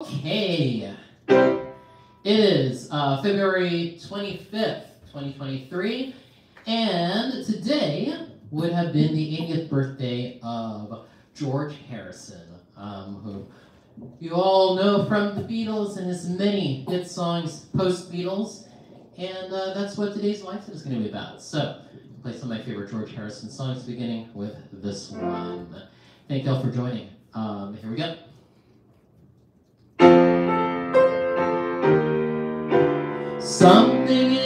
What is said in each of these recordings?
Okay. It is uh, February 25th, 2023, and today would have been the 80th birthday of George Harrison, um, who you all know from the Beatles and his many hit songs post Beatles, and uh, that's what today's life is going to be about. So, play some of my favorite George Harrison songs, beginning with this one. Thank y'all for joining. Um, here we go. Something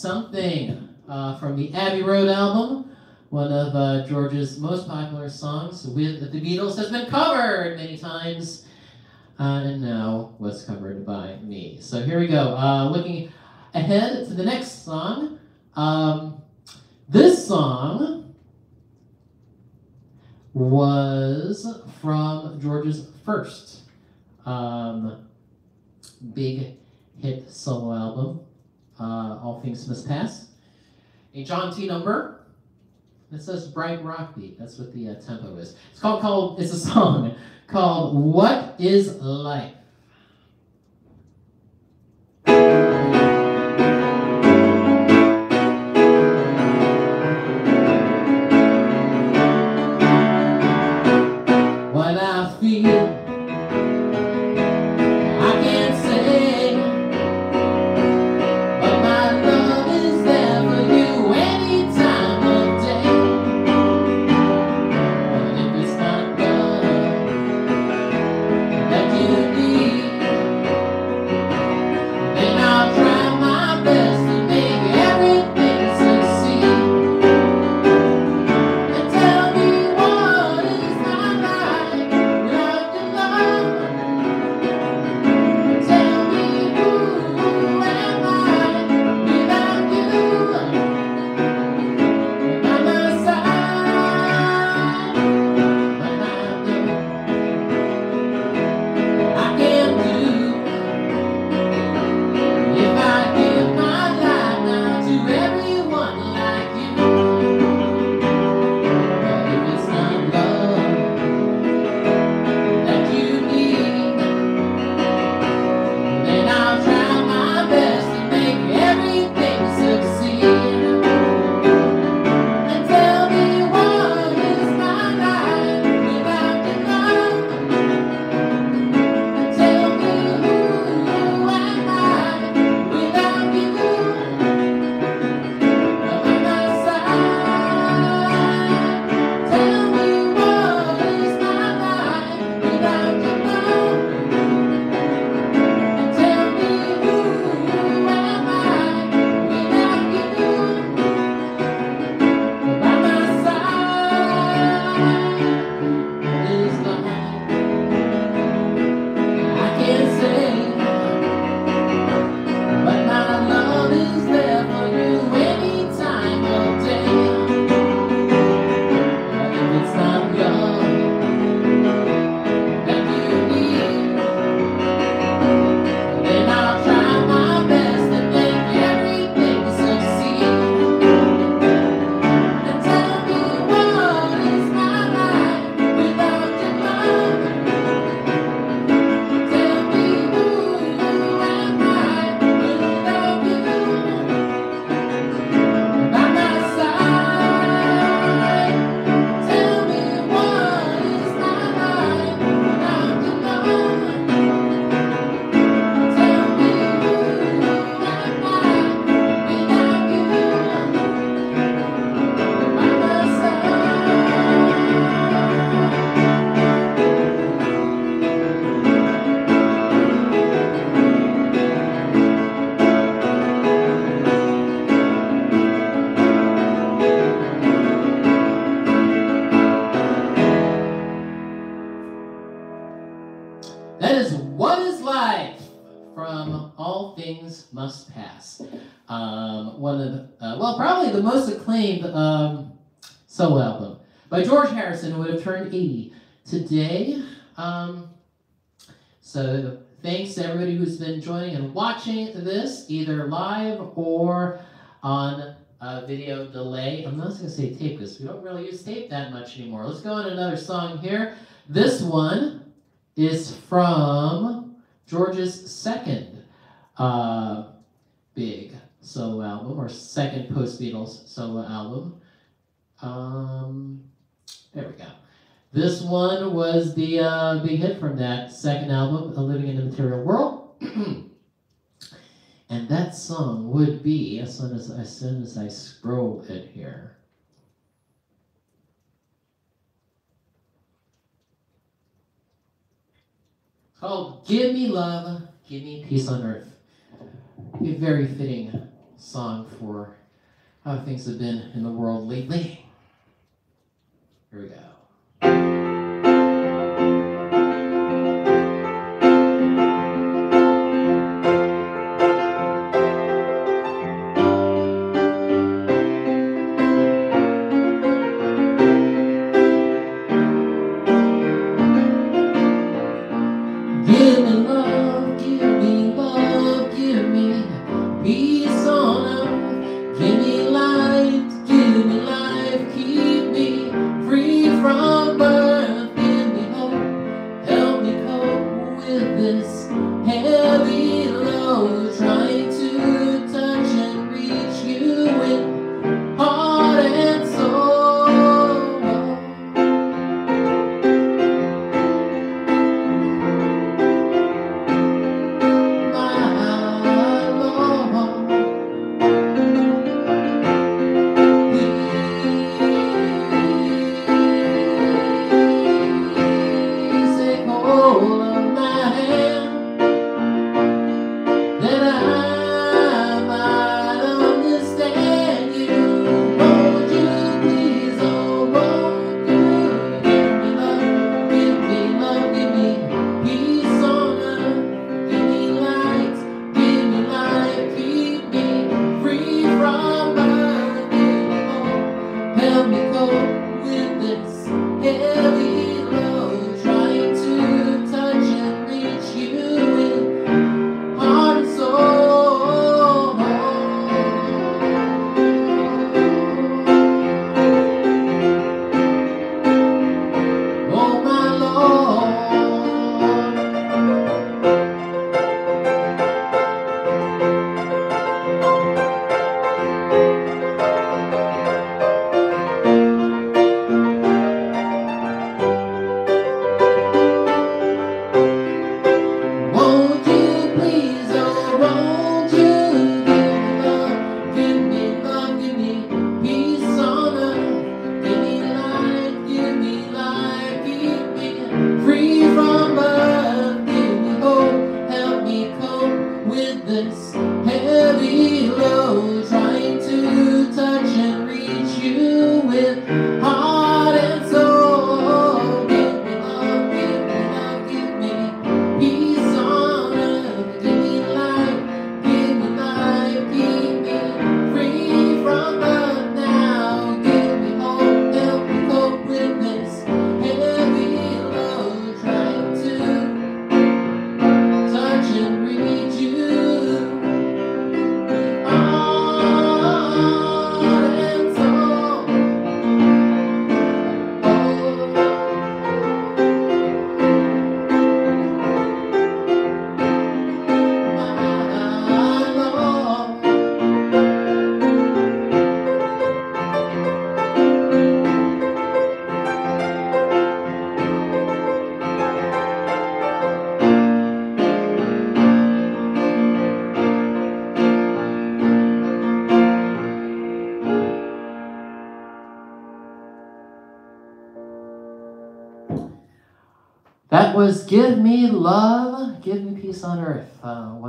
something uh, from the Abbey Road album, one of uh, George's most popular songs with the Beatles, has been covered many times, uh, and now was covered by me. So here we go. Uh, looking ahead to the next song. Um, this song was from George's first um, big hit solo album uh, All Things Must Pass. A John T number. It says Bright Rock Beat. That's what the uh, tempo is. It's called, called, it's a song called What is Life? by George Harrison, who would have turned 80 today. Um, so thanks to everybody who's been joining and watching this, either live or on a video delay. I'm not going to say tape because we don't really use tape that much anymore. Let's go on another song here. This one is from George's second uh, big solo album, or second post-Beatles solo album. Um, there we go. This one was the uh, big hit from that second album, A Living in the Material World. and that song would be, as soon as, as soon as I scroll it here, called Give Me Love, Give Me Peace on Earth. A very fitting song for how things have been in the world lately. Here we go.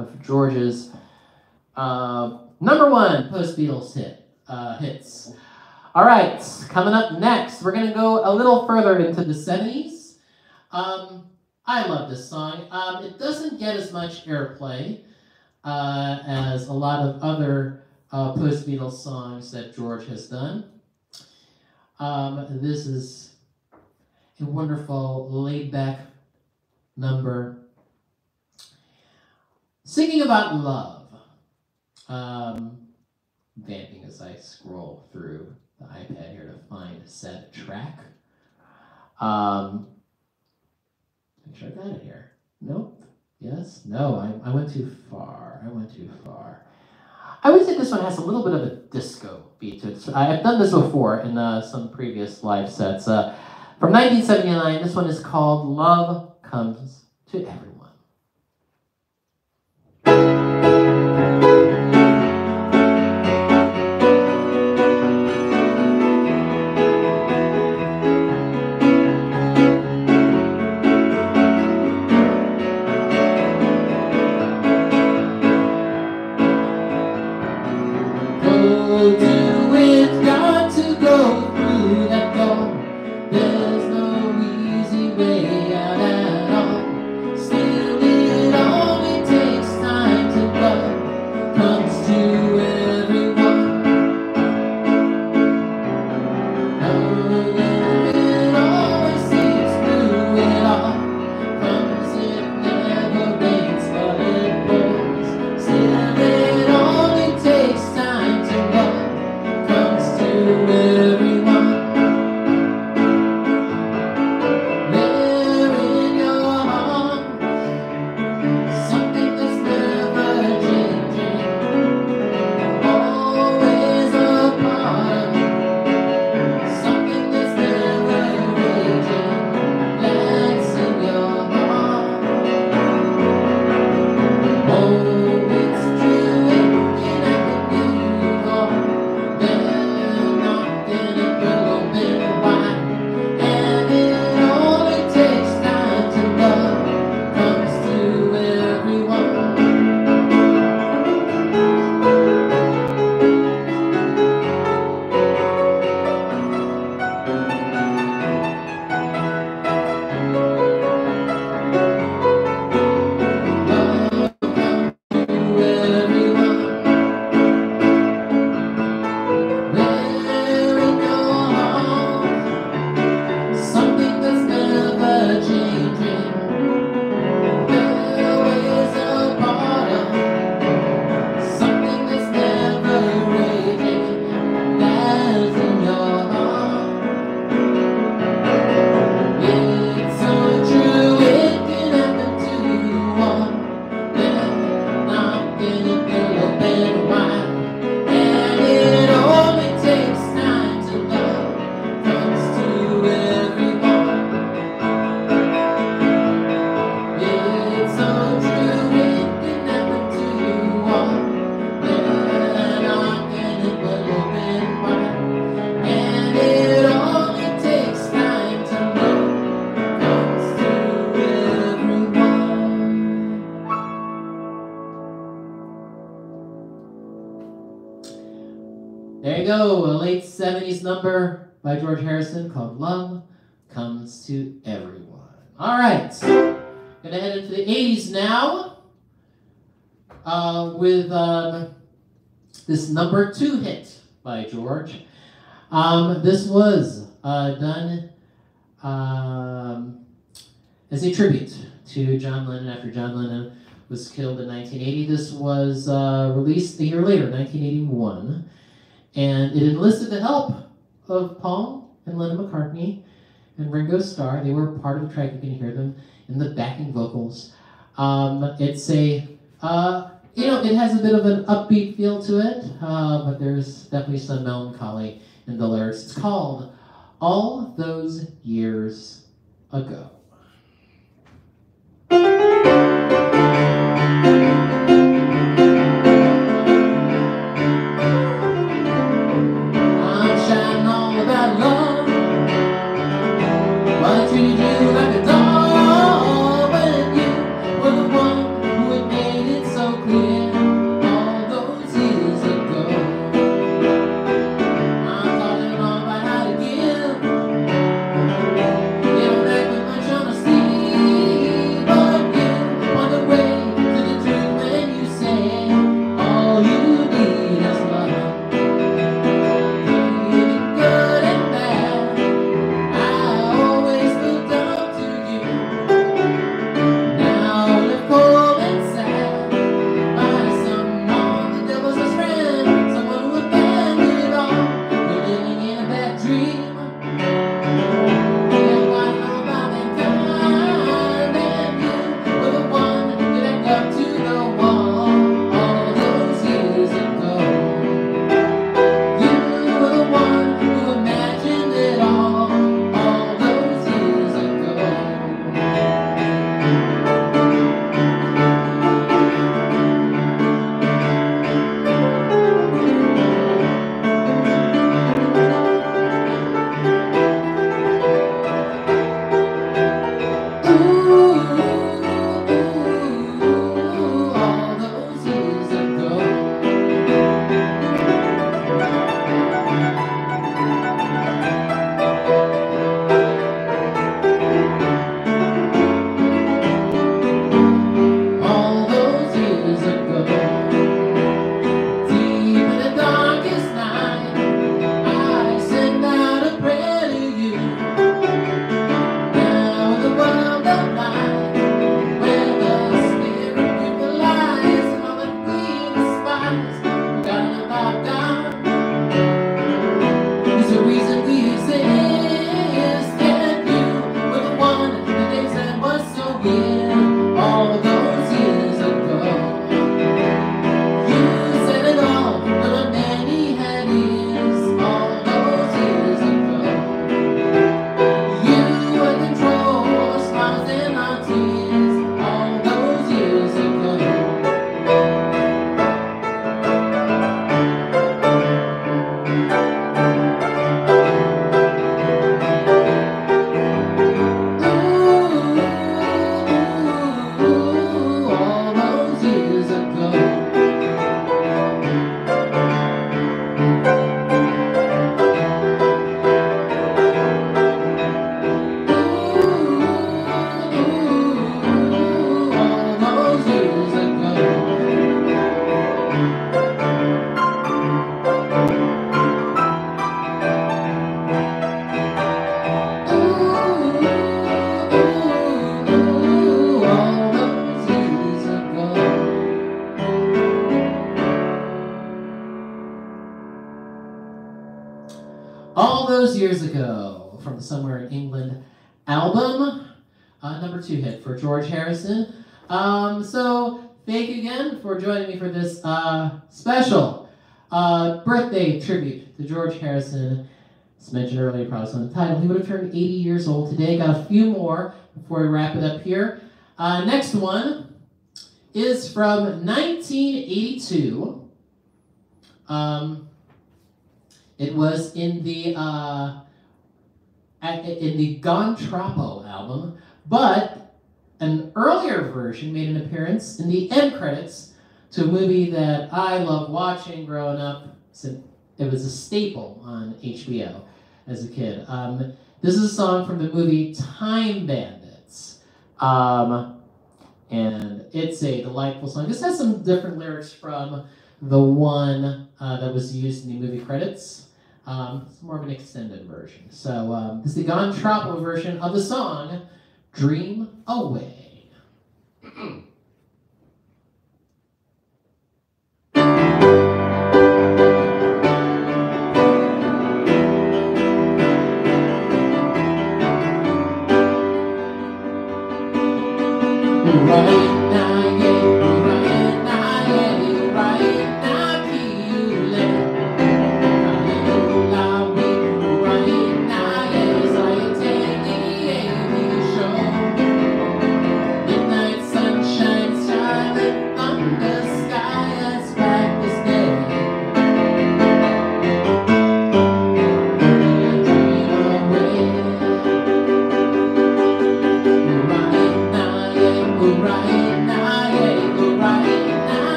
of George's uh, number one post Beatles hit uh, hits. All right, coming up next, we're gonna go a little further into the '70s. Um, I love this song. Um, it doesn't get as much airplay uh, as a lot of other uh, post Beatles songs that George has done. Um, this is a wonderful laid back number singing about love. Um, vamping as I scroll through the iPad here to find said track. Um, make sure I got it here. Nope. Yes? No, I, I went too far. I went too far. I would say this one has a little bit of a disco beat to it. I've done this before in uh, some previous live sets. Uh, from 1979, this one is called Love Comes to Everyone. 70s number by George Harrison called Love Comes to Everyone. All right, gonna head into the 80s now uh, with um, this number two hit by George. Um, this was uh, done um, as a tribute to John Lennon after John Lennon was killed in 1980. This was uh, released a year later, 1981, and it enlisted the help of Paul and Linda McCartney and Ringo Starr. They were part of the track. You can hear them in the backing vocals. Um, it's a, uh, you know, it has a bit of an upbeat feel to it, uh, but there's definitely some melancholy in the lyrics. It's called All Those Years Ago. Hit for George Harrison. Um, so thank you again for joining me for this uh, special uh, birthday tribute to George Harrison. As mentioned earlier, probably on the title, he would have turned 80 years old today. Got a few more before we wrap it up here. Uh, next one is from 1982. Um, it was in the uh, in the Gone Troppo album, but an earlier version made an appearance in the end credits to a movie that I loved watching growing up. It was a staple on HBO as a kid. Um, this is a song from the movie Time Bandits. Um, and it's a delightful song. This has some different lyrics from the one uh, that was used in the movie credits. Um, it's more of an extended version. So um, this is the Gone Troppo version of the song Dream Away.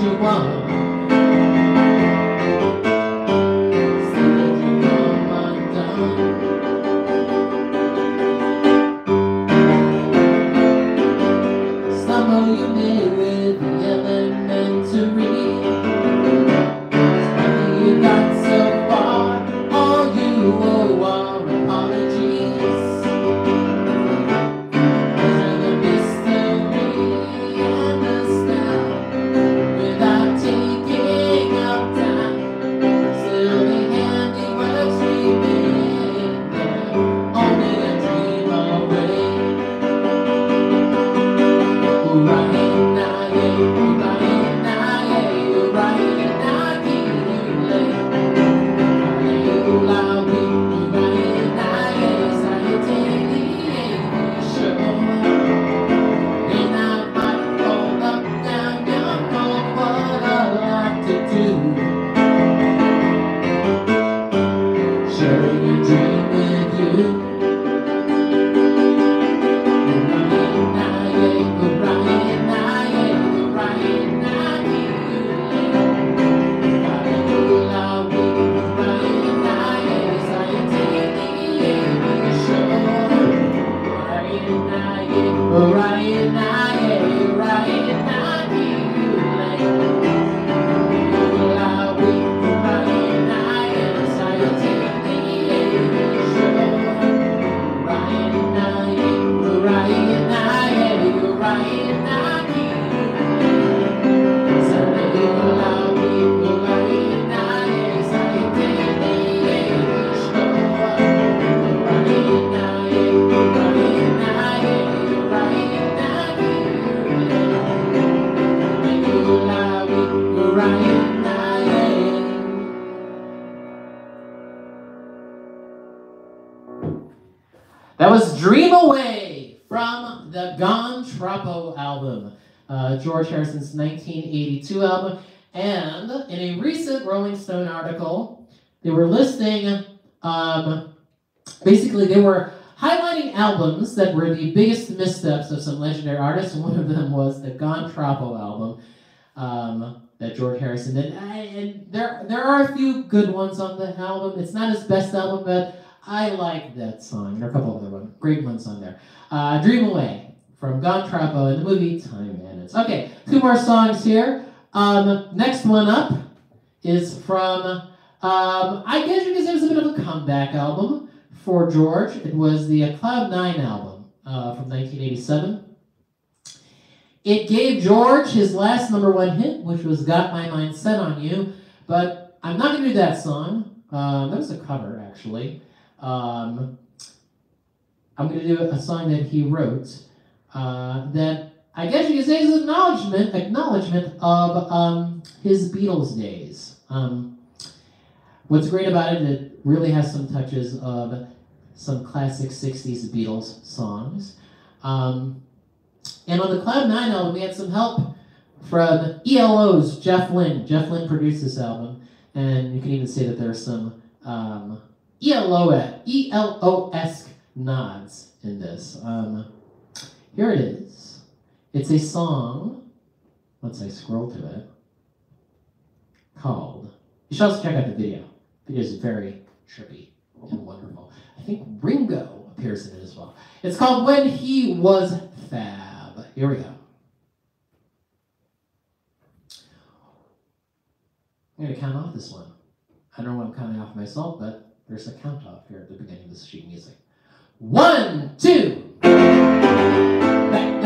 Coba. That was Dream Away from the Gone Troppo album, uh, George Harrison's 1982 album. And in a recent Rolling Stone article, they were listing, um, basically, they were highlighting albums that were the biggest missteps of some legendary artists. One of them was the Gone Troppo album um, that George Harrison did. And there, there are a few good ones on the album. It's not his best album, but I like that song. There are a couple other ones, great ones on there. Uh, Dream Away from Gone Troppo in the movie Time Bandits. Okay, two more songs here. Um, next one up is from, um, I guess you could say it was a bit of a comeback album for George. It was the Cloud Nine album uh, from 1987. It gave George his last number one hit, which was Got My Mind Set on You, but I'm not going to do that song. Um, that was a cover, actually. Um, I'm going to do a song that he wrote uh, that I guess you could say is acknowledgement acknowledgement of um, his Beatles days. Um, what's great about it, it really has some touches of some classic '60s Beatles songs. Um, and on the Cloud Nine album, we had some help from ELO's Jeff Lynne. Jeff Lynne produced this album, and you can even say that there's some um, ELO-esque nods in this. Um, here it is. It's a song, once I scroll to it, called, you should also check out the video. Video is very trippy and wonderful. I think Ringo appears in it as well. It's called When He Was Fab. Here we go. I'm going to count off this one. I don't know what I'm counting off myself, but there's a count off here at the beginning of this sheet music. One, two. Back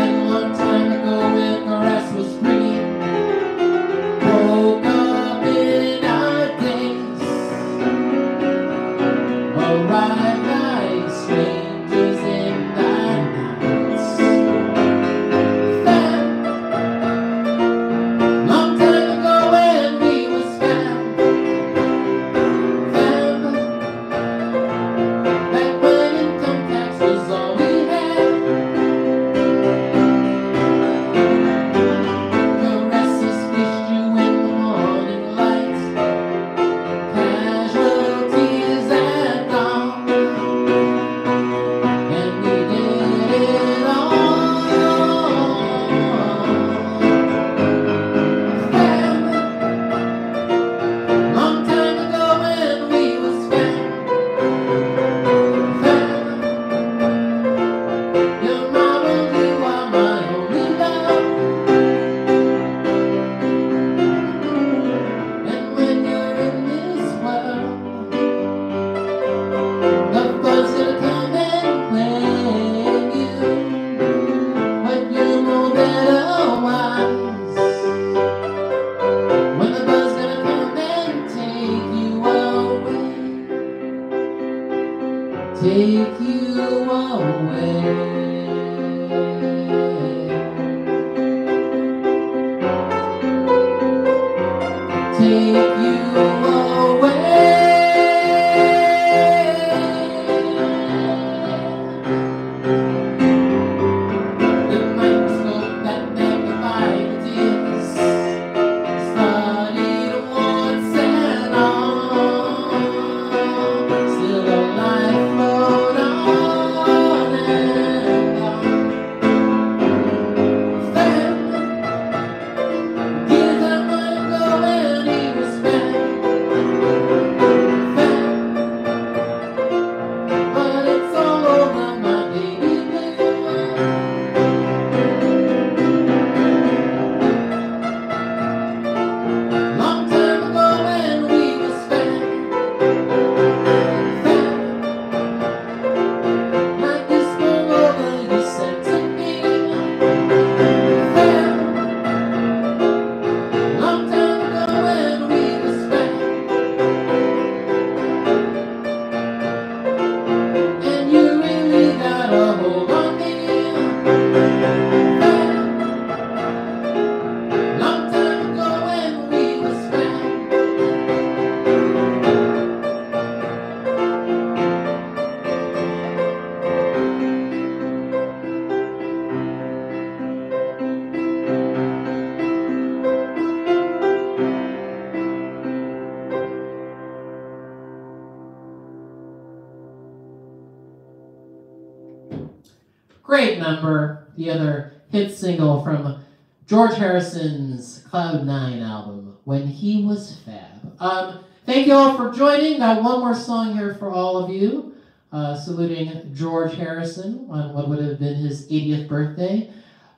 George Harrison's Cloud Nine album, When He Was Fab. Um, thank you all for joining. Got one more song here for all of you, uh, saluting George Harrison on what would have been his 80th birthday.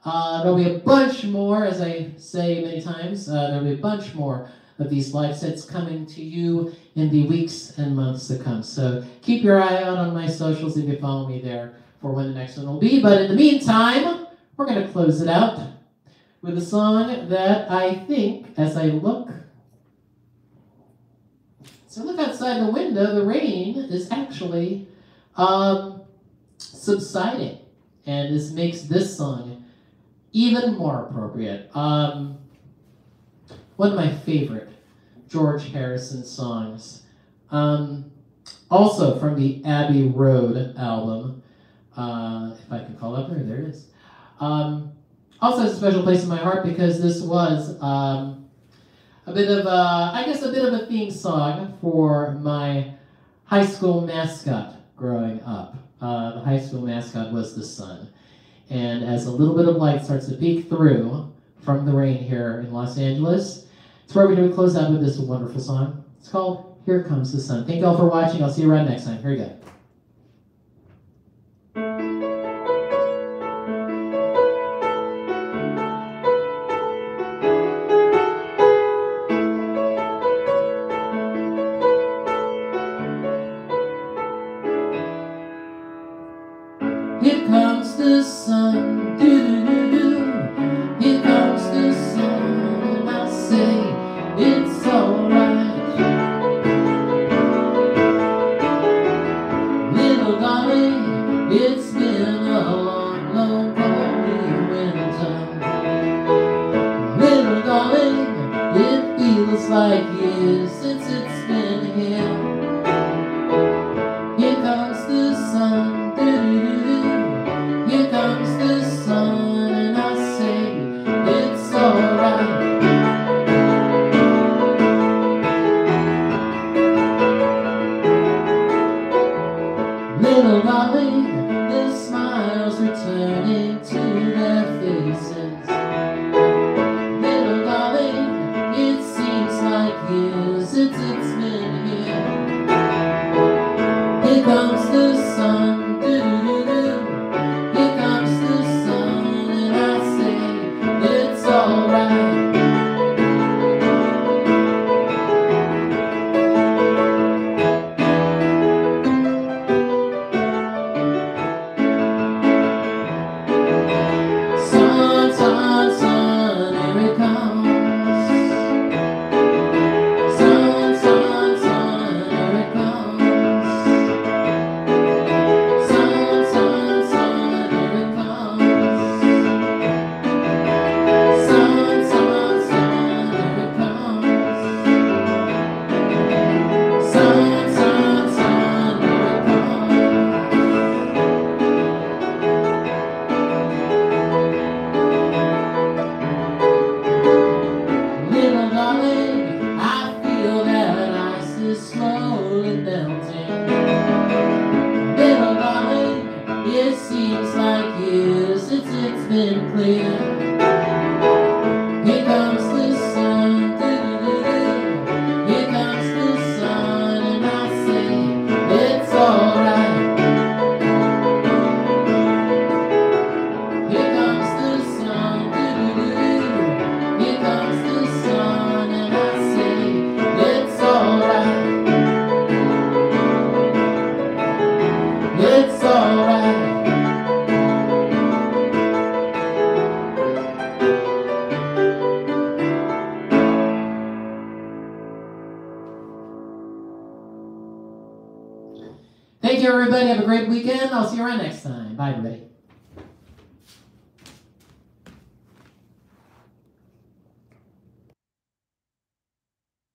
Uh, there'll be a bunch more, as I say many times, uh, there'll be a bunch more of these live sets coming to you in the weeks and months to come. So keep your eye out on my socials if you follow me there for when the next one will be. But in the meantime, we're going to close it out with a song that I think, as I look, so look outside the window, the rain is actually um, subsiding. And this makes this song even more appropriate. Um, one of my favorite George Harrison songs. Um, also from the Abbey Road album. Uh, if I can call up there, there it is. Um, also has a special place in my heart because this was um, a bit of a, I guess, a bit of a theme song for my high school mascot growing up. Uh, the high school mascot was the sun. And as a little bit of light starts to peek through from the rain here in Los Angeles, it's where we're going to close out with this wonderful song. It's called Here Comes the Sun. Thank you all for watching. I'll see you around next time. Here we go.